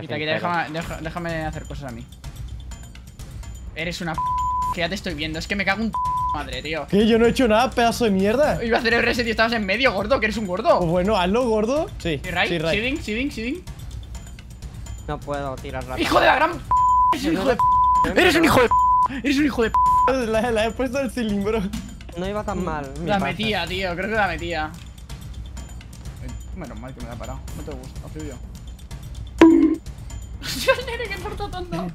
Quita, quita, déjame, hacer cosas a mí. Eres una p que ya te estoy viendo. Es que me cago en tu madre, tío. ¿Qué? Yo no he hecho nada, pedazo de mierda. Iba a hacer el reset y estabas en medio, gordo, que eres un Pues gordo. bueno, hazlo, gordo. Sí, ¿Sí, Ray? sí, Ray. Siding, siding, siding. No puedo tirar rápido. ¡Hijo de la gran p! ¡Eres un hijo de p! ¡Eres un hijo de p! ¡Eres un hijo de p! La, la he puesto al ceiling, bro. No iba tan mal. La metía, tío, creo que la metía. Menos mal que me la ha parado. No te gusta. Hostia, el nene que tonto.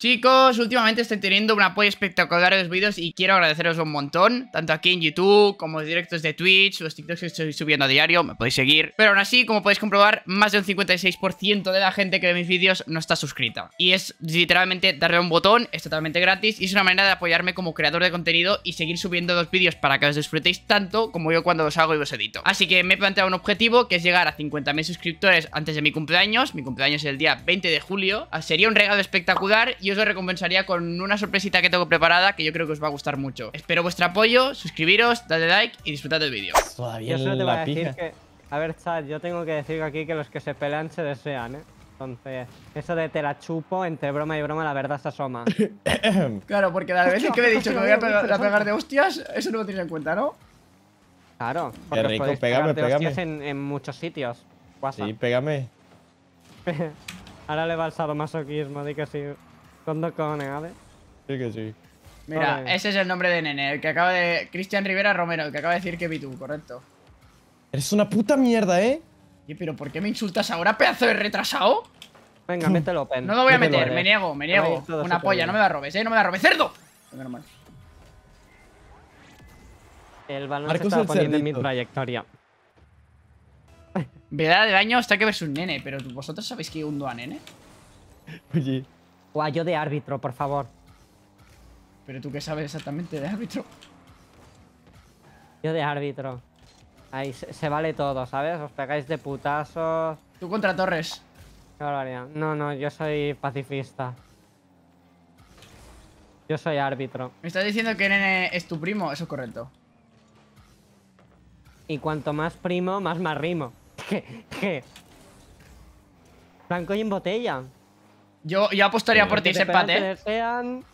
Chicos, últimamente estoy teniendo un apoyo espectacular en los vídeos y quiero agradeceros un montón, tanto aquí en YouTube como los directos de Twitch, los TikToks que estoy subiendo a diario, me podéis seguir. Pero aún así, como podéis comprobar, más de un 56% de la gente que ve mis vídeos no está suscrita. Y es literalmente darle un botón, es totalmente gratis y es una manera de apoyarme como creador de contenido y seguir subiendo los vídeos para que os disfrutéis tanto como yo cuando los hago y los edito. Así que me he planteado un objetivo que es llegar a 50.000 suscriptores antes de mi cumpleaños. Mi cumpleaños es el día 20 de julio. Sería un regalo espectacular y os lo recompensaría con una sorpresita que tengo preparada que yo creo que os va a gustar mucho. Espero vuestro apoyo, suscribiros, dadle like y disfrutad del vídeo. Todavía Yo solo te voy a la decir pija. que. A ver, chat, yo tengo que decir aquí que los que se pelean se desean, ¿eh? Entonces, eso de te la chupo, entre broma y broma, la verdad se asoma. Claro, porque las veces que me he dicho que me voy a pegar, a pegar de hostias, eso no lo tienes en cuenta, ¿no? Claro. porque rico, podéis de pégame. hostias En, en muchos sitios. WhatsApp. Sí, pégame. Ahora le va el sadomasoquismo, di que sí. Con dos cojones, ¿vale? Sí que sí. Mira, Vale. ese es el nombre de nene, el que acaba de... Cristian Rivera Romero, el que acaba de decir que vi tú, correcto. Eres una puta mierda, ¿eh? Oye, pero ¿por qué me insultas ahora, pedazo de retrasado? Venga, mételo open. No lo voy a Mételo, meter, eh. me niego, me niego. Una polla, bien. no me la robes, eh, no me la robes, cerdo. Menos mal. El balón Marcos se estaba el poniendo en mi trayectoria. Vedad de daño hasta que ves un nene, pero vosotros sabéis que hundo a nene. Oye. Guau, yo de árbitro, por favor. Pero tú qué sabes exactamente de árbitro. Yo de árbitro. Ahí se, se vale todo, ¿sabes? Os pegáis de putazos. Tú contra Torres. Qué barbaridad. No, no, yo soy pacifista. Yo soy árbitro. Me estás diciendo que nene es tu primo, eso es correcto. Y cuanto más primo, más me arrimo. ¿Qué? ¿Qué? Blanco y en botella. Yo, yo apostaría por ti ese empate, te eh. desean.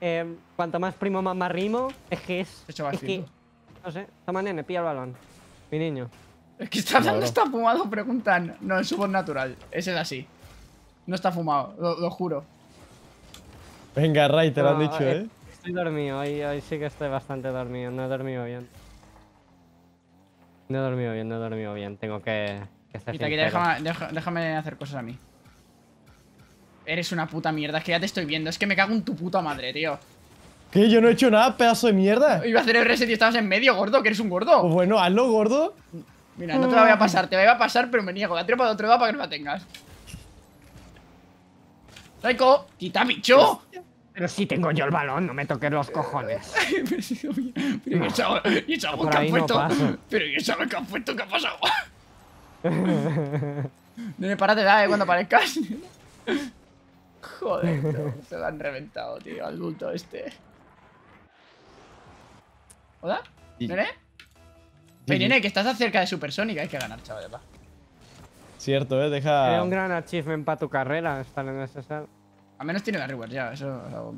eh, cuanto más primo, más me arrimo. Es que es. Es que, no sé. Toma, nene, pilla el balón. Mi niño. Es que está hablando, está fumado, preguntan. No, es su voz natural. Ese es así. No está fumado, lo, lo juro. Venga, Ray, te lo han dicho, eh, ¿eh? Estoy dormido, hoy, hoy sí que estoy bastante dormido, no he dormido bien. No he dormido bien, no he dormido bien, tengo que, que déjame, deja- déjame hacer cosas a mí. Eres una puta mierda, es que ya te estoy viendo. Es que me cago en tu puta madre, tío. ¿Qué? Yo no he hecho nada, pedazo de mierda. Iba a hacer el reset y estabas en medio, gordo, que eres un Pues gordo. bueno, hazlo, gordo. Mira, no te la voy a pasar, te la iba a pasar, pero me niego. La tiro para otro lado para que no la tengas. Raiko, quita, bicho. Pero si tengo yo el balón, no me toques los cojones. pero y esa, y esa voz Por que han no puesto. paso. pero y esa voz que han puesto, ¿qué ha pasado? Nene, párate, da, eh, cuando aparezcas. Joder, tío, se lo han reventado, tío, al bulto este. ¿Hola? Sí. ¿Nene? Sí, Ey, sí. nene, que estás cerca de Supersónica, hay que ganar, chaval, va. Cierto, ¿eh? Deja... un gran achievement para tu carrera estar en ese ser. Al menos tiene la rewards ya, eso es algo-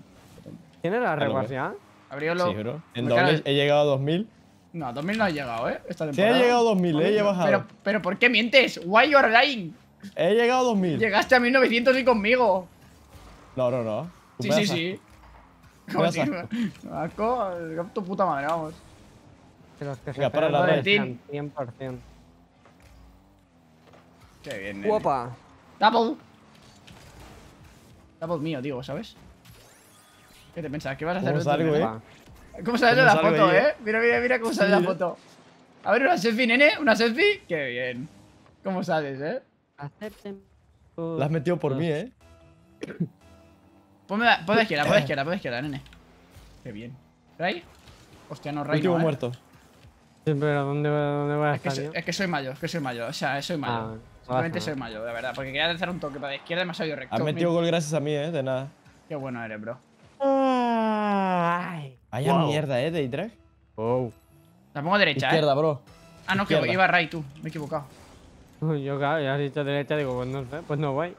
¿Tienes las lo rewards ya? Abriólo. Sí, bro. En doble he llegado a 2000. No, a 2000 no ha llegado, ¿eh? Esta Sí, he temporada. llegado a 2000, eh. He bajado. Pero, pero ¿por qué mientes? Why you are lying? He llegado a 2000. Llegaste a 1900 y conmigo. No, no, no. Sí, sí, sí. Das si- asco. Asco, tu puta madre, vamos. De los que se Venga, para la red. desean, 100%. Qué bien, nene. Guapa. Double. Double mío, digo, ¿sabes? ¿Qué te pensabas? ¿Qué vas a hacer? ¿Cómo salgo, eh? ¿Cómo sale ¿Cómo la salgo foto, eh? Mira, mira, mira cómo sale Sí, la foto. A ver, una selfie, nene. Una selfie. Qué bien. ¿Cómo sales, eh? Acepten. La has metido por mí, eh. Ponme la, pon la izquierda, pon la izquierda, pon la izquierda, nene. Qué bien. ¿Ray? Hostia, no, Ray Último no, eh. muerto. Sí, pero ¿dónde, dónde voy a Es que, estar soy, yo? es que soy mayo, es que soy mayo. O sea, soy mayo. Ah, Simplemente soy mayo, la verdad. Porque quería hacer un toque para la izquierda y me ha salido recto. Has metido gol gracias a mí, eh. De nada. Qué bueno eres, bro. Ay. Vaya Wow. mierda, eh, Daytrack. Oh. La pongo derecha, Izquierda, eh. bro. Ah, no, que izquierda. iba Ray tú. Me he equivocado. Yo, claro, ya has dicho derecha, digo, pues no sé, pues no voy.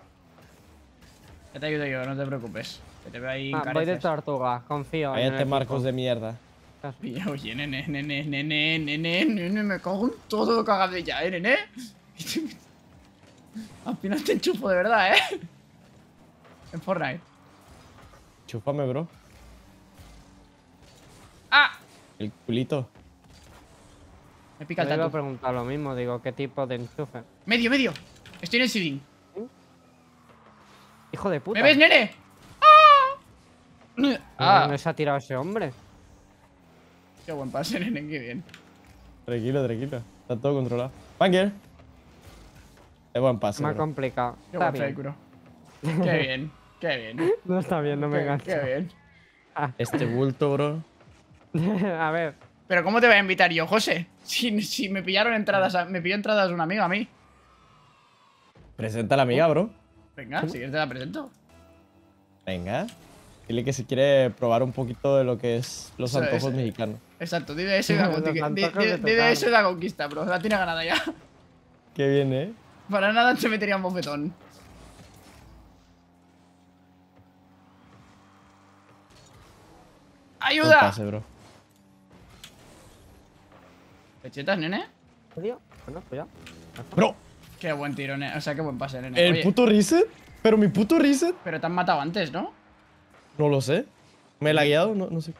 Ya te ayudo yo, no te preocupes. Que te veo ahí Ah, voy de tortuga, confío. Cállate, Marcos de mierda. Oye, oye, nene, nene, nene, nene, nene, me cago en todo cagado ya, eh, nene. Al final te enchufo de verdad, eh. En Fortnite. Chúpame, bro. ¡Ah! El culito. Me pica el Yo iba a tatu. preguntar lo mismo, digo, ¿qué tipo de enchufe? Medio, medio. Estoy en el seeding. Hijo de puta. ¿Me ves, nene? ¡Ah! Ah, ¿Dónde se ha tirado ese hombre? qué buen pase, nene, qué bien. Tranquilo, tranquilo. Está todo controlado. Banger. Es buen pase, Me ha bro. complicado. Qué Está buen fake, bien. bro. Qué bien, qué bien. No está bien, no me Qué, engancho. qué bien. Este bulto, bro. a ver, Pero ¿cómo te voy a invitar yo, José? Si, si me pillaron entradas, a- me pilló entradas una amiga a mí. Presenta a la amiga, bro. Venga, si quieres te la presento. Venga. Dile que si quiere probar un poquito de lo que es los Eso, antojos eso. mexicanos. Exacto, dile eso y la conquista. Dile eso y la conquista, bro. La tiene ganada ya. Qué bien, eh. Para nada te metería un bofetón. ¡Ayuda! pase, bro. ¿Pechetas, nene? tío. Bueno, pues ya. Bro, Qué buen tiro, nene. O sea, qué buen pase, nene. el Oye, puto reset. Pero mi puto reset. Pero te han matado antes, ¿no? No lo sé. ¿Me he lagueado? No, no sé.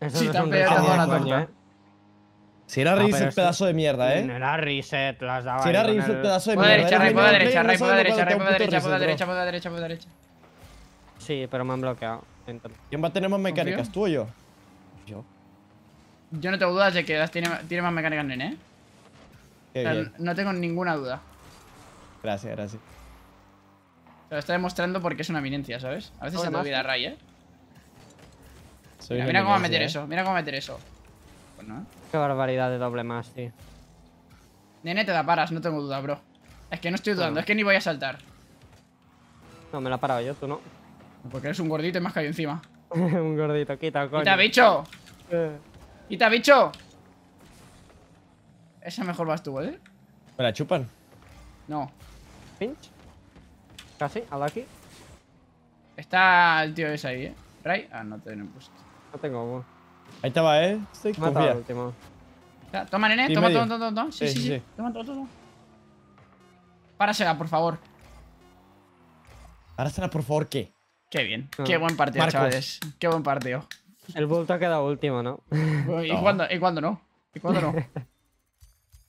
Eso Sí, no te han pegado toda la coño, torta. ¿eh? Si era No, pero reset, pedazo de mierda, No eh. era reset, las daba Si era reset, el- pedazo de Puedo mierda. derecha, Ray, puedo derecha, no Ray, puedo sabes derecha, Ray, puedo derecha, puedo derecha, puedo derecha, puedo derecha. Sí, pero me han bloqueado. Intento. ¿Quién va a tener más mecánicas, tú o yo? Yo. Yo no tengo dudas de que las tiene, tiene más mecánicas, nene. ¿eh? Qué O sea, bien. no tengo ninguna duda. Gracias, gracias. Te lo está demostrando porque es una eminencia, ¿sabes? A veces se Además- olvida Ray, ¿eh? Soy Mira, cómo va a meter eh. eso, mira cómo va a meter eso. Bueno, ¿eh? Qué barbaridad de doble más, tío. Nene, te la paras, no tengo duda, bro. Es que no estoy dudando, es que ni voy a saltar. No, me la he parado yo, tú no. Porque eres un gordito y me has caído encima. un gordito, quita, coño. ¡Quita, bicho! Eh, ¡Quita, bicho! Esa mejor vas tú, ¿eh? ¿Me la chupan? No. Pinch. Casi, hazlo aquí. Está el tío ese ahí, ¿eh? Ray. Ah, no te lo he puesto. No tengo huevo. Ahí te va, eh. Estoy Mata al último. Ya, Toma, nene, toma, toma, toma, toma. Sí, Sí, sí, sí. Toma, toma, toma. Párasela, por favor. Será, por favor, ¿qué? Qué bien. Ah. Qué buen partido, Marcos. chavales. Qué buen partido. El bulto ha quedado último, ¿no? ¿Y No. cuándo, ¿Y cuándo no? ¿Y cuándo no?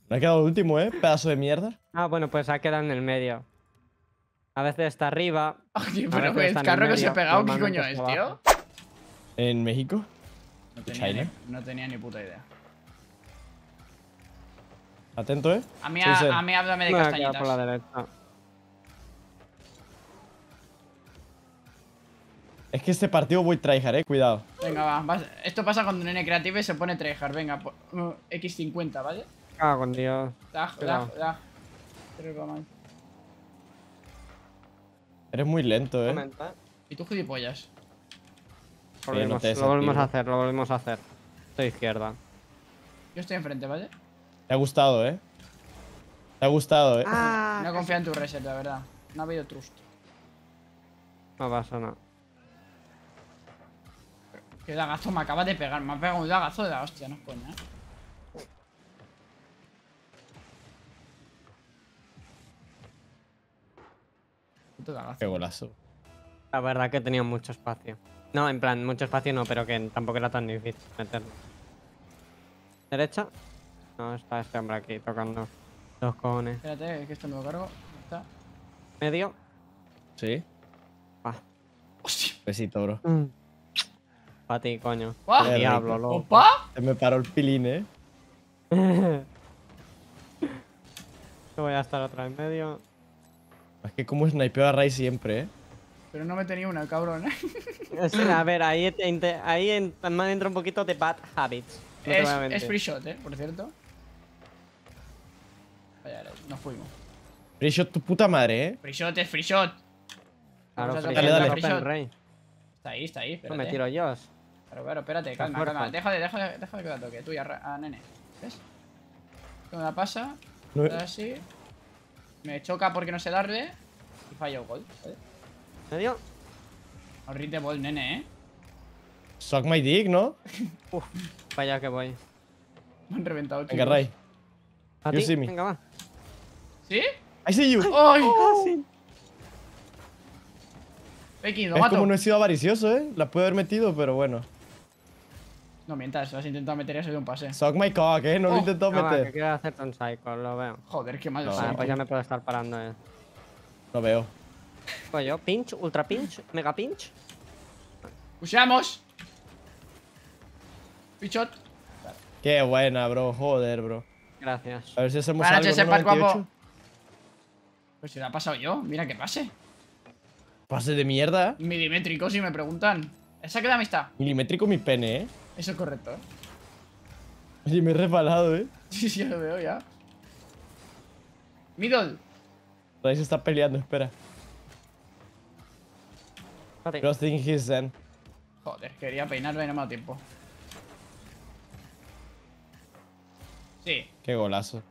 Me ha quedado último, eh. Pedazo de mierda. ah, bueno, pues ha quedado en el medio. A veces está arriba. Oye, pero el carro que se ha pegado, ¿qué coño es, tío? En México. No tenía, China. ni, no tenía ni puta idea. Atento, eh. A mí, a, mí háblame de castañitas. por la derecha. Es que este partido voy tryhard, eh. Cuidado. Venga, va. Esto pasa cuando un nene creative se pone tryhard. Venga, uh, X50, ¿vale? Cago con Dios. Eres muy lento, eh. ¿eh? ¿Y tú gilipollas? Volvemos, te lo volvemos a hacer, lo volvemos a hacer. Estoy izquierda. Yo estoy enfrente, ¿vale? Te ha gustado, eh. Te ha gustado, eh. Ah. No confía en tu reset, la verdad. No ha habido trust. No pasa nada. Qué dagazo me acaba de pegar. Me ha pegado un dagazo de la hostia, no es coña. Puto. Qué golazo. La verdad que tenía mucho espacio. No, en plan, mucho espacio no, pero que tampoco era tan difícil meterlo. ¿Derecha? No, está este hombre aquí tocando los cojones. Espérate, que esto me lo cargo. Está. ¿Medio? Sí. Ah. ¡Hostia! Besito, bro. Para ti, coño. El diablo, loco. ¡Opa! Se me paró el pilín, eh. Yo voy a estar otra en medio. Es que como snipeo a Ray siempre, eh. Pero no me tenía una, el cabrón, ¿eh? Sí, a ver, ahí, te- ahí en- me entra un poquito de bad habits. No es, a es free shot, ¿eh? Por cierto. Vaya, nos fuimos. Free shot tu puta madre, eh. Free shot es free shot. Claro, a free Dale, dale. free shot. rey. Está ahí, está ahí. No Espérate. me tiro yo. Claro, claro, espérate, calma, calma. Deja de, deja de, deja de que la toque. Tú ya, ah, nene. ¿Ves? Cuando la pasa, No- así. Me choca porque no sé darle. Y fallo gol. ¿Medio? Horrible ball, nene, eh. Suck my dick, ¿no? Uf, para allá que voy. Me han reventado, Venga, chicos. Ray. ¿A You ti? see me. Venga, va. ¿Sí? I see you. ¡Ay! Casi. Becky, lo Es mato. como no he sido avaricioso, ¿eh? La puedo haber metido, pero bueno. No mientas, lo has intentado meter eso de un pase. Suck my cock, ¿eh? No lo he Oh. intentado No, va, que meter. quiero hacerte un psycho, lo veo. Joder, qué mal No. soy. Vale, pues ya me puedo estar parando. Eh. No veo. Pues yo, pinch, ultra pinch, mega pinch. ¡Pusheamos! Pichot. Qué buena, bro. Joder, bro. Gracias. A ver si hacemos Buenas algo, noches, guapo. 98. Pues si lo ha pasado yo, mira que pase. Pase de mierda. Milimétrico, si me preguntan. Esa queda amistad. Milimétrico mi pene, ¿eh? Eso es correcto, ¿eh? Oye, me he resbalado, ¿eh? Sí, sí, lo veo ya. Middle. Ray se está peleando, espera. Think he's zen. Joder, quería peinarlo y no me ha dado tiempo. Sí, Qué golazo.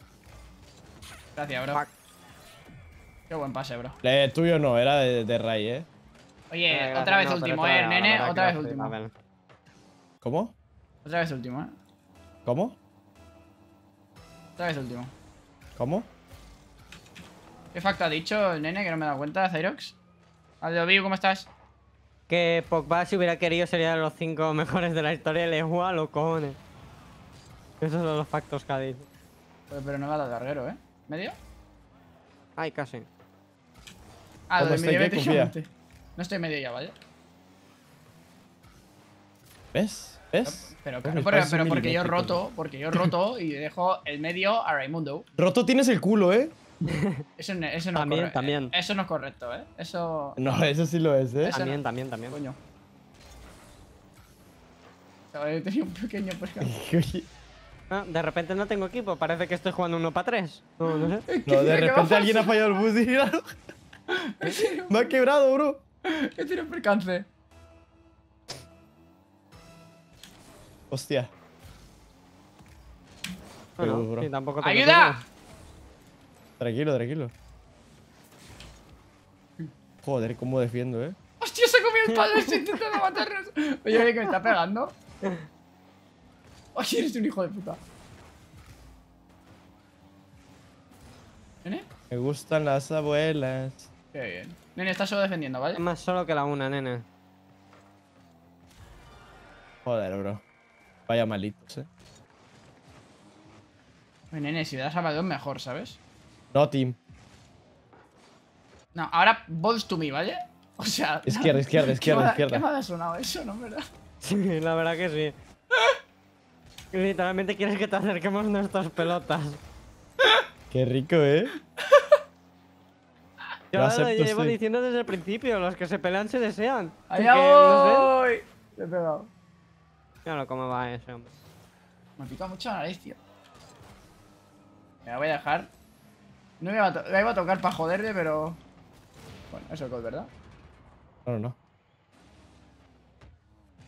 gracias, bro. Fuck. Qué buen pase, bro. Eh, tuyo no, era de, de Ray, ¿eh? Oye, Eh, otra vez no, último, eh, nene. Otra vez último. ¿Cómo? Otra vez último, eh. ¿Cómo? Otra vez último. ¿Cómo? ¿Qué facto ha dicho el nene que no me he dado cuenta, Cyrox? Aldo Viu, ¿cómo estás? Que Pogba, si hubiera querido, sería de los cinco mejores de la historia. Le igual, los cojones. Esos son los factos que ha dicho. Pues, pero no me ha dado larguero, ¿eh? ¿Medio? Ay, casi. Ah, lo ¿Cómo de. No estoy medio ya, ¿vale? ¿Ves? ¿Ves? Pero, porque yo roto, porque yo roto y dejo el medio a Raimundo. Roto tienes el culo, ¿eh? Eso, no- eso no También, es correcto. también. Eso no es correcto, ¿eh? Eso. No, eso sí lo es, ¿eh? También, no- también, también. Coño. He tenido un pequeño Ah, de repente no tengo equipo, parece que estoy jugando uno para tres. No, no sé. No, de ¿Qué va a repente alguien ha fallado el bus y Me ha quebrado, bro. He tenido un percance. Hostia. Bueno, Pero, bro. sí, tampoco tengo ¡Ayuda! Tranquilo, tranquilo. Joder, cómo defiendo, ¿eh? ¡Hostia, se ha comido el palo! Estoy intentando matarnos. Oye, oye, que me está pegando. Oye, eres un hijo de puta. ¿Nene? Me gustan las abuelas. Qué bien. Nene, estás solo defendiendo, ¿vale? Es más solo que la una, nene. Joder, bro. Vaya malitos, ¿eh? Oye, nene, si le das a balón mejor, ¿sabes? No, team. No, ahora balls to me, ¿vale? O sea... Izquierda, izquierda, ¿qué izquierda, mal- izquierda. Qué mal ha sonado eso, ¿no? ¿Verdad? Sí, la verdad que sí. Literalmente quieres que te acerquemos nuestras pelotas. Qué rico, ¿eh? Yo Lo lo acepto, llevo sí. diciendo desde el principio, los que se pelean se desean. ¡Allá que, no sé. voy! Le he pegado. Míralo cómo va ese hombre. Me pica mucho la nariz, tío. Me la voy a dejar. No me iba a, to- la iba a tocar para joderle, pero... Bueno, eso es gol, ¿verdad? No, no, no.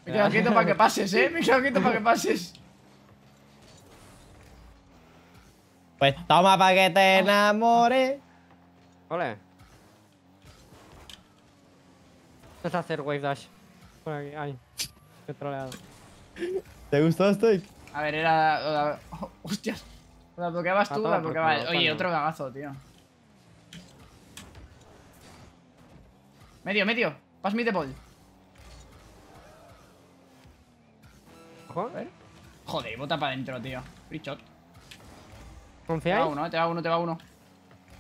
Me quedo quieto para que pases, ¿eh? Me quedo quieto para que pases. Pues toma pa' que te enamores. Ole. Es hacer wave dash. Por aquí, ay. Qué troleado. ¿Te gustó, Stoic? A ver, era... oh, hostias. La bloqueabas tú, la toma, bloqueaba por él. culo, Oye, otro cagazo, tío. Medio, medio. Pass me the ball. Ver. Joder, bota para adentro, tío. Free shot. Te va ¿Confiáis? uno, eh, te va uno, te va uno.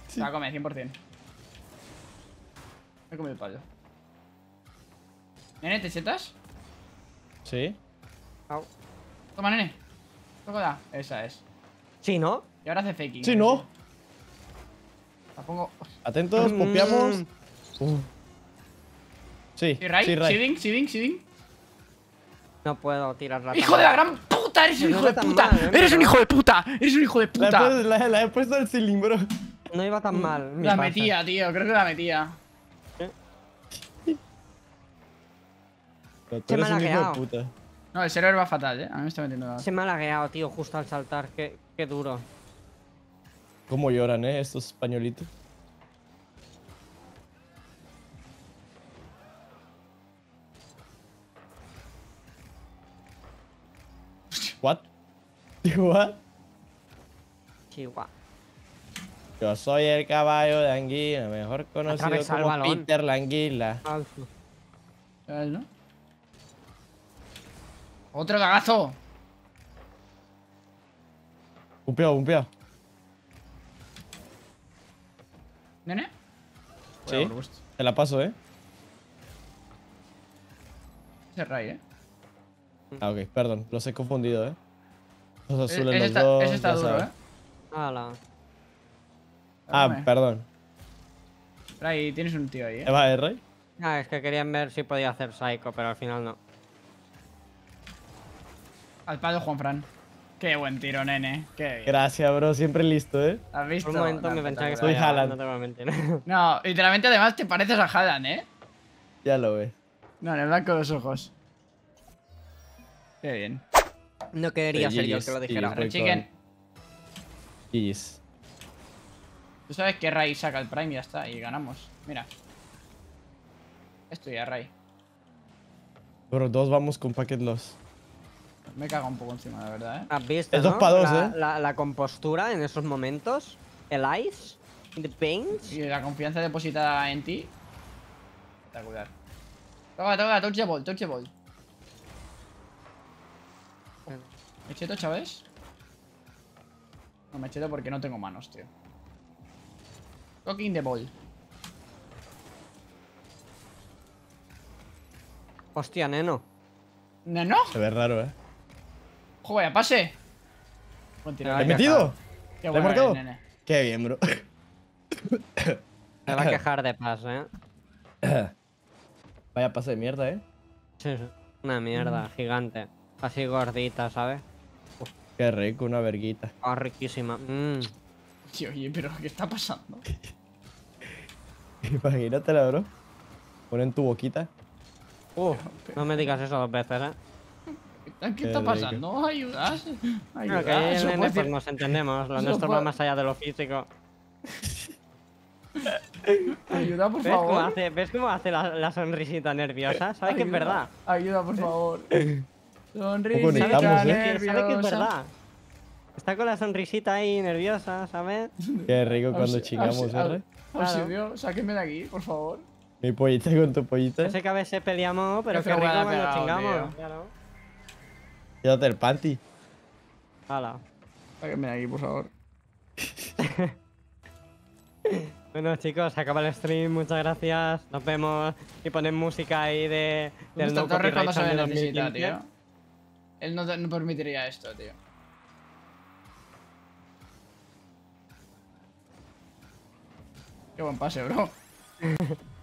Sí. Te va a comer, 100%. Me he comido el palo. Nene, ¿te setas? Sí. Au. Toma, nene. Tócala. Esa es. Sí, ¿no? Y ahora hace faking. Sí, no. La pongo. Atentos, Mm. popeamos. Uh. Sí, ¿Sí, Ray? sí. ¿Siding? No puedo tirar rata. ¡Hijo de la gran puta! ¡Eres un No hijo de puta! mal, ¿eh? ¡Eres un hijo de puta! ¡Eres un hijo de La he, puta! puesto, la- la he puesto el ceiling, bro. No iba tan mal. mi La metía, tío. Creo que la metía. Pero tú Se me eres ha un no, el server va fatal, eh. A mí me está metiendo la... Se me ha lagueado, tío, justo al saltar. Qué, qué duro. Cómo lloran, eh, estos españolitos. What? What? Chihuahua. Yo soy el caballo de Anguila, mejor conocido como. Peter la Anguila. Alfa. ¿no? ¡Otro cagazo! Bumpeo, bumpeo. ¿Nene? Sí. Gusto. Te la paso, ¿eh? Ese Ray, eh. Ah, ok, perdón, los he confundido, ¿eh? Los Ese, azules, ese los está, dos. ese está duro, sabes. eh. Hala. Ah, perdón. Ray, tienes un tío ahí, eh. ¿Eva R? Ah, es que querían ver si podía hacer Psycho, pero al final no. Al palo Juan Fran. Qué buen tiro, nene. Qué bien. Gracias, bro, siempre listo, ¿eh? ¿Has visto? Por un momento No, me pensaba que Soy Haaland. no literalmente además te pareces a Haaland, eh. Ya lo ves. No, en el blanco de los ojos. Qué bien. No quería ser yo el que lo dijera. Pero chicken, tú sabes que Ray saca el Prime y ya está, y ganamos. Mira. Esto ya, Ray. Bro, dos vamos con packet loss. Me cago un poco encima, la verdad, eh. ¿Has visto, Es dos no? pa' dos, la, ¿eh? La, la compostura en esos momentos. El ice. The pains. Y la confianza depositada en ti. Espectacular. Toca, toca, touch the ball, touch the ball. ¿Me cheto, chavales? No me cheto porque no tengo manos, tío. Cooking the ball. Hostia, neno. ¿No, no? Se ve raro, ¿eh? Joder, pase. Buen tiro. ¿Le ¿Le he metido? Qué ¿Le he marcado? eres. Qué bien, bro. Me va a quejar de paso, eh. Vaya pase de mierda, ¿eh? Sí, sí. Una mierda gigante. Así gordita, ¿sabes? Qué rico, una verguita. Ah, riquísima. Mm. Sí, oye, pero ¿qué está pasando? Imagínatela, bro. Pon en tu boquita. Uh, no me digas eso dos veces, eh. ¿Qué está rico. pasando? Ayudas. Bueno, Ayudas. que ahí en pues nos entendemos. Lo eso nuestro va más allá de lo físico. Ayuda, por ¿Ves cómo favor. hace, ¿ves cómo hace la, la sonrisita nerviosa? ¿Sabes que es verdad? Ayuda, por favor. Sonrisita ¿Sabes ¿eh? que, sabe que es nerviosa. verdad? Está con la sonrisita ahí nerviosa, ¿sabes? Qué rico cuando Auxi- chingamos, auxi- ¿eh? Auxilio, sáquenme de aquí, por favor. Mi pollita con tu pollita. Ese que a veces peleamos, pero Qué qué rico cuando pegado, chingamos. tío. Claro. Quédate el panty. Hala. Sáquenme de aquí, por favor. Bueno chicos, se acaba el stream, muchas gracias. Nos vemos y ponen música ahí de del no copyright cuando se necesita, 2015. tío. Él no, no permitiría esto, tío. Qué buen pase, bro.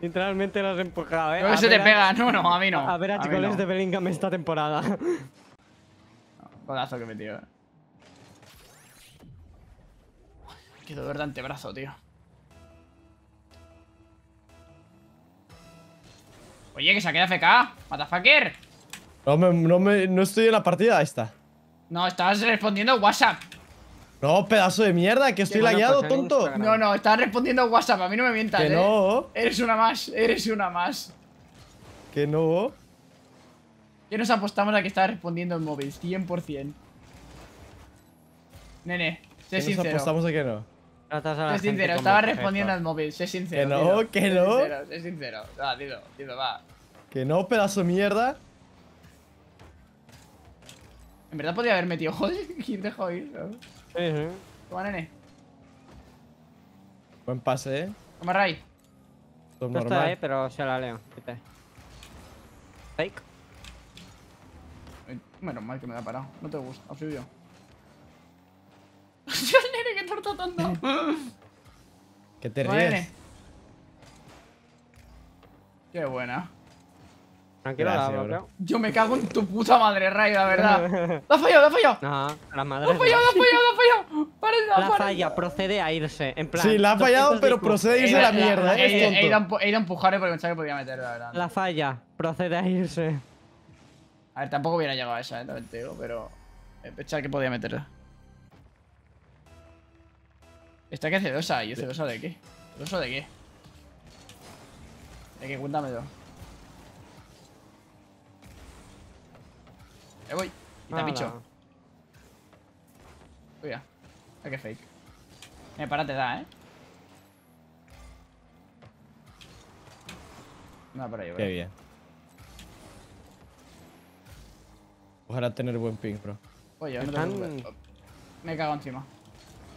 Literalmente lo has empujado, eh. A se te a- pega. No, no, a mí no. A ver a mí chicoles no. de Bellingham esta temporada. Codazo que metió. eh. Qué dolor de antebrazo, tío. Oye, que se queda FK. Motherfucker. No, me, no, me, no estoy en la partida, está. No, estabas respondiendo WhatsApp. No, pedazo de mierda, que estoy bueno, lagueado, tonto. No, no, estabas respondiendo WhatsApp. A mí no me mientas, Que eh. no, Eres una más, eres una más. que no. ¿Qué nos apostamos a que estaba respondiendo en móvil? 100%. Nene, sé Que nos sincero. apostamos a que no. A Sé sincero, estaba objeto. respondiendo al móvil, sé sincero. Que no, que Sé no. sincero, sé sincero. Va, dilo, dilo, va. Que no, pedazo de mierda. En verdad podría haber metido joder, ir dejado ir. ¿no? Sí, sí. Toma, nene. Buen pase, eh. Toma, Ray. Todo No estoy ahí, normal. pero se la leo. Quite. Fake. Ay, Menos mal que me da parado. No te gusta, auxilio. ¡Hostia, el nene que torta tanto! Que te Toma, ríes. nene. Qué buena. Tranquilo, la Gracias, bloqueo. Yo me cago en tu puta madre, Ray, la verdad. ¡La has fallado, la has fallado! No, la madre. ¡La has fallado, la has fallado, la has fallado! ¡Para La para falla, procede a irse. En plan. Sí, la ha fallado, 200 pero procede a irse a la mierda, He, eh. Es he- he ido a tonto. empu- he ido a empujarle porque pensaba que podía meter, la verdad. La falla, procede a irse. A ver, tampoco hubiera llegado a esa, eh, también te digo, pero. eh, Pensaba que podía meterla. ¿Esta que celosa? ¿Yo celosa de qué? ¿Celoso de qué? ¿De qué? Cuéntamelo. Me voy. Quita Ala. bicho. Cuida. Ay, qué fake. Eh, para te da, eh. No, por ahí, bro. Qué bien. Ojalá tener buen ping, bro. Oye, no te Están- preocupes. Me cago encima.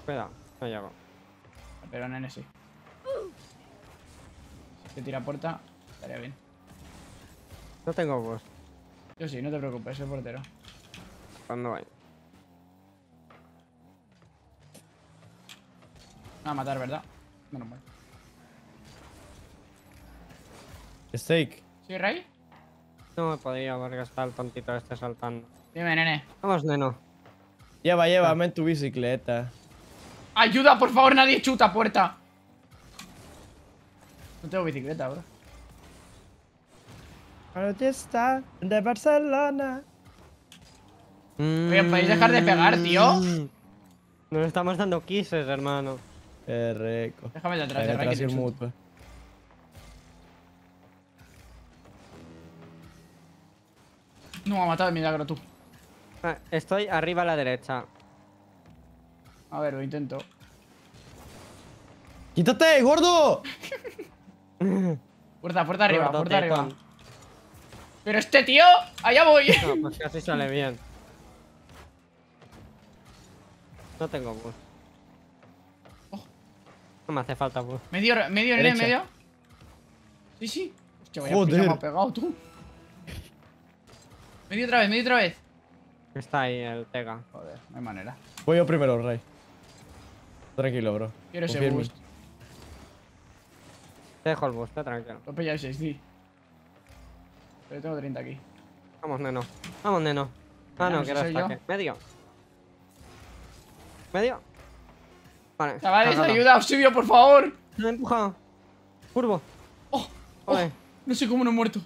Cuidado, no llego. Pero nene sí. Si te tira puerta, estaría bien. No tengo bus. Yo sí, no te preocupes, soy portero. ¿Cuándo va a matar, ¿verdad? Menos mal. Steak. ¿Sí, Ray? No me podría porque está el tontito este saltando. Dime, nene. Vamos, neno. Lleva, llévame en tu bicicleta. ¡Ayuda, por favor! ¡Nadie chuta puerta! No tengo bicicleta, bro. Está de Barcelona. Oye, ¿podéis dejar de pegar, tío? Mm. Nos estamos dando kisses, hermano. Qué rico. Déjame de atrás de pues. No me ha matado el milagro, tú. Ah, Estoy arriba a la derecha. A ver, lo intento. ¡Quítate, gordo! Puerta, puerta arriba, Gordo puerta arriba. ¡Pero este tío! ¡Allá voy! No, pues casi sale bien. No tengo bull. Oh. No me hace falta bull. Medio, medio en el e, medio. Sí, sí. Hostia, vaya Joder. me ha pegado tú. Medio otra vez, medio otra vez. Está ahí el Tega. Joder, no hay manera. Voy yo primero, Rey. Tranquilo, bro. Quiero ese boost. Te dejo el boost, eh, tranquilo. Lo pilláis 6D. Pero yo tengo 30 aquí. Vamos, neno. Vamos, neno. Ah, no, no que era. Medio. Medio. Vale. Chavales, ayuda, auxilio, por favor. No he empujado. Curvo. Oh, oh, no sé cómo no he muerto.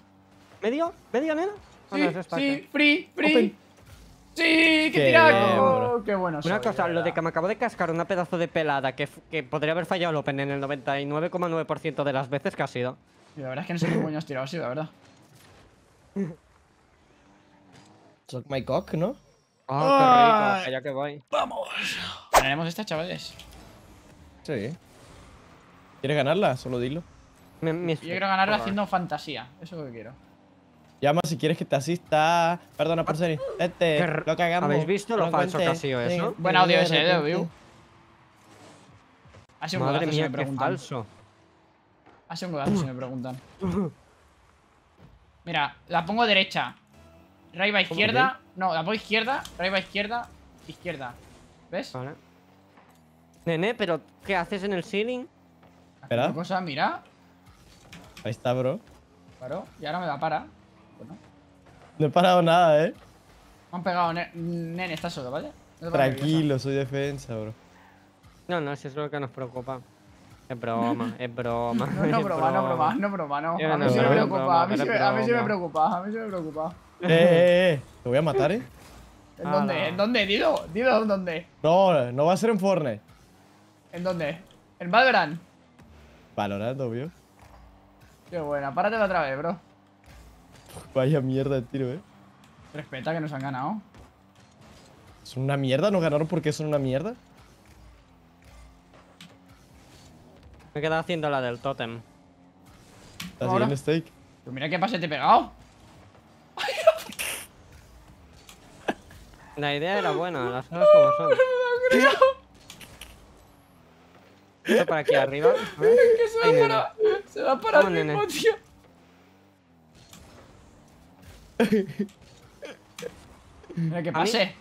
¿Medio? ¿Medio, nena? Ah, sí, oh, sí, free, free. Sí, qué tiraco. Qué, bueno. Una cosa, lo de que me acabo de cascar una pedazo de pelada que, que podría haber fallado el Open en el 99,9% de las veces que ha sido. Y la verdad es que no sé qué coño has tirado así, la verdad. Suck my cock, ¿no? Oh, Ay. qué rico, allá que voy. Ganaremos esta, chavales. Sí. ¿Quieres ganarla? Solo dilo. Me- Yo quiero ganarla haciendo fantasía. Eso es lo que quiero. Llama si quieres que te asista. Perdona por ser. Este, Qué lo que hagamos. ¿Habéis visto lo falso que ha sido Sí, eso? Buen audio de ese, eh, repente. View. Ha sido un Madre golazo si mía, me qué preguntan. falso. Ha sido un golazo si me preguntan. Mira, la pongo derecha. Ray va izquierda. No, la pongo izquierda. Ray va izquierda. Izquierda. ¿Ves? Vale. Nene, pero ¿qué haces en el ceiling? Espera. Cosa, mira. Ahí está, bro. Claro. Y ahora me da para. Bueno. No he parado nada, eh. Me han pegado. ne- Nene, estás solo, ¿vale? No. Tranquilo, soy defensa, bro. No, no, si es lo que nos preocupa. Es broma, es broma. No, no, es broma, no, broma, no, broma, no. A mí no, sí me no, preocupa, a mí sí pero me- preocupa, a mí sí me preocupa. eh, eh, eh. Te voy a matar, eh. ¿En dónde? ¿En dónde? Dilo, dilo en dónde. No, no va a ser en Fortnite. ¿En dónde? ¿En Valorant? Valorant, obvio. Qué buena, páratelo otra vez, bro. Vaya mierda de tiro, eh. Respeta que nos han ganado. ¿Son una mierda? ¿Nos ganaron porque son una mierda? Me he quedado haciendo la del tótem. ¿Estás Ahora. bien, Steak? Pero mira qué pase te he pegado. La idea era buena, las cosas como son. Esto por aquí arriba. Que se Ay, va nene. para. Se va para el mismo, nene. tío. Mira qué pase.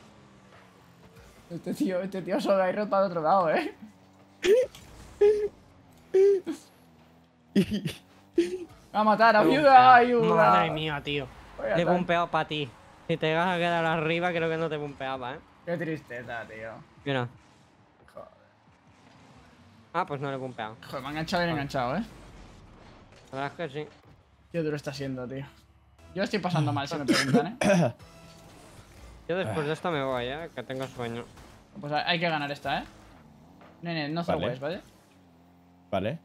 Este tío, este tío solo ha para el otro lado, eh. Me va a matar, ayuda, ayuda. Madre mía, tío. Le he bumpeado para ti. Si te vas a quedar arriba, creo que no te bumpeaba, ¿eh? Qué tristeza, tío. Mira. Joder, Ah, pues no le he bumpeado. Joder, me ha enganchado bien enganchado, eh. La verdad es que sí. Qué duro está siendo, tío. Yo estoy pasando mal si me preguntan, eh. Yo después de esta me voy, ¿eh? Que tengo sueño. Pues hay que ganar esta, eh. Nene, no Vale. vale. ¿vale? Vale.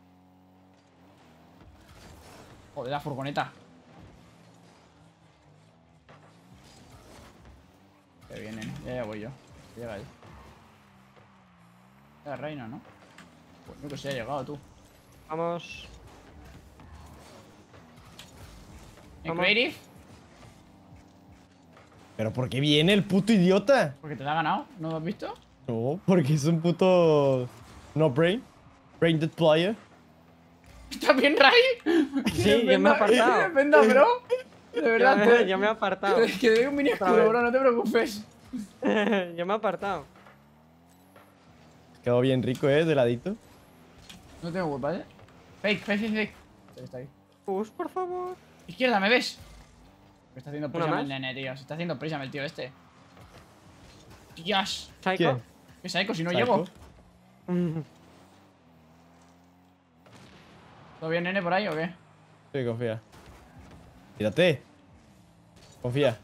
Joder, la furgoneta. Ya, ya voy yo. Llega él. Llega Reina, ¿no? Pues no que se ha llegado tú. Vamos. ¿En. Creative? ¿Pero por qué viene el puto idiota? Porque te la ha ganado, ¿no lo has visto? No, porque es un puto... No brain. Brain dead player. ¿Estás bien, Ray? Sí, yo me he apartado. Venda, bro. De verdad, yo, yo me he apartado. que doy un mini escudo, bro, no te preocupes. yo me he apartado. Quedó bien rico, ¿eh? De ladito. No tengo culpa, ¿eh? Fake, fake, fake, fake. Está ahí. Push, por favor. Izquierda, ¿me ves? Me está haciendo ¿Una prisa el nene, tío. Se está haciendo prisa el tío este. Dios. Psycho. ¿Qué psycho si no Psycho. llego? ¿Todo bien, nene, por ahí o qué? Sí, confía. Tírate. Confía.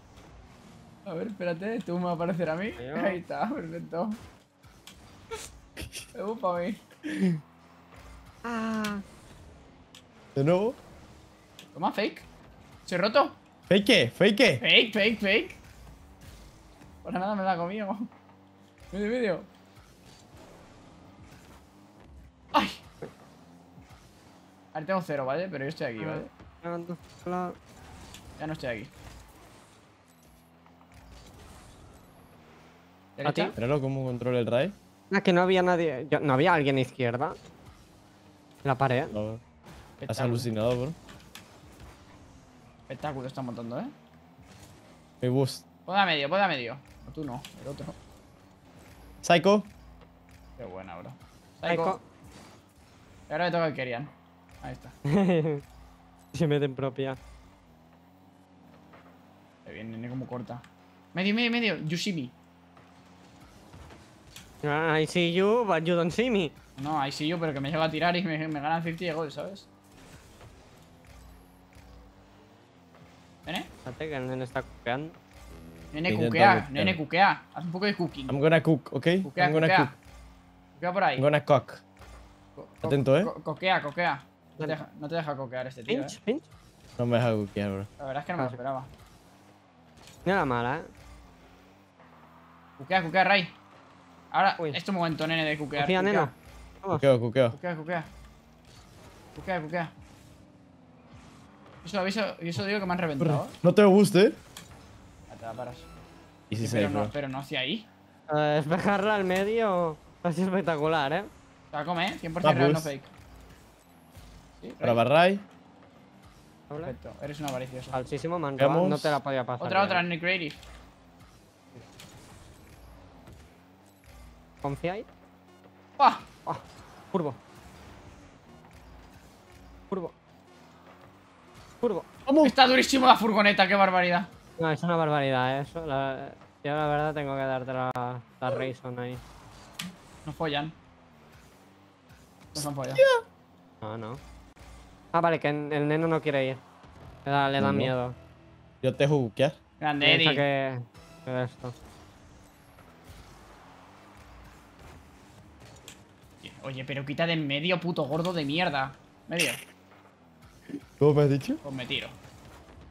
A ver, espérate, tú me va a aparecer a mí. Adiós. Ahí está, perfecto. Me gusta a mí. Ah. De nuevo. Toma, fake. ¿Se he roto? ¿Fake? ¿Fake? Fake, fake, fake. Por nada me la ha comido. Medio, medio. Ahora tengo cero, ¿vale? Pero yo estoy aquí, ¿vale? Ya no estoy aquí. ¿A ti? Míralo cómo controla el Ray. Ah, que no había nadie. yo- ¿No había alguien a izquierda? En la pared. No. Has alucinado, bro. Espectáculo está montando, ¿eh? Mi boost. Poda medio, poda medio. No, tú no, el otro. Psycho. Qué buena, bro. Psycho. Psycho. Y ahora le toca al Kerian. Ahí está. Se meten propia. Qué bien, nene, como corta. Medio, medio, medio. You see me. I see you, but you don't see me. No, ahí sí yo, pero que me lleva a tirar y me, me ganan 50 de gol, ¿sabes? Nene, Fíjate que el nene está copiando. nene, cuquea, nene, cuquea. Haz un poco de cooking. I'm gonna cook, ¿ok? Cuquea, I'm gonna cuquea. cook. Cuquea por ahí. I'm gonna cook. Co- co- Atento, ¿eh? co- coquea, coquea. No te, deja, no te deja coquear este tío, Pinch, eh. pinch. No me deja cookear, bro. La verdad es que no me lo Ah, esperaba. No era mala, eh. Cuquea, cuquea, Ray. Ahora, Uy. es tu momento, nene, de cuquear. Confía, cuquea. Vamos. Cookeo, cookeo. Cuquea, cuquea. Cuquea, cuquea. Eso, aviso, y eso digo que me han reventado. No te boost, ¿eh? Ya te la paras. Sí, safe, pero, no, pero no hacia ahí. Eh, despejarla al medio. Sido espectacular, eh. Te la come, ¿eh? 100% Va, real, no fake. Sí, Para. Barray. Perfecto, eres un avaricioso. Falsísimo, man. No te la podía pasar. Otra, bien. otra, Nick Grady. ¿Confiáis? ¡Pah! Ah, curvo. Curvo. Curvo. Está durísimo la furgoneta, qué barbaridad. No, es una barbaridad, eh, eso. La... Yo la verdad tengo que darte la, la Rayson ahí. Nos follan. Nos han follado. No, no. Ah, vale, que el neno no quiere ir. Le da, le da No, no. miedo. Yo te cookear. Grande, Piensa Eddie. que... que de esto. Oye, pero quita de en medio, puto gordo de mierda. Medio. ¿Cómo me has dicho? Pues me tiro.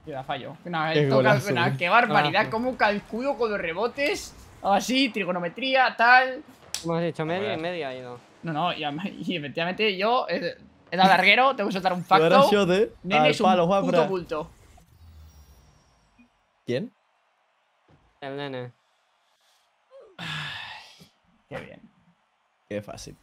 Cuidado, fallo. No, Qué golazo, barbaridad. Golazo. Cómo calculo con los rebotes. Así, trigonometría, tal. Como has dicho, medio y ver. medio ha ido. No, no, y, y efectivamente yo, eh, el alarguero, tengo que soltar un facto. shot, ¿eh? Nene Al es un palo, puto Juanfra. bulto. ¿Quién? El nene. Qué bien. Qué fácil.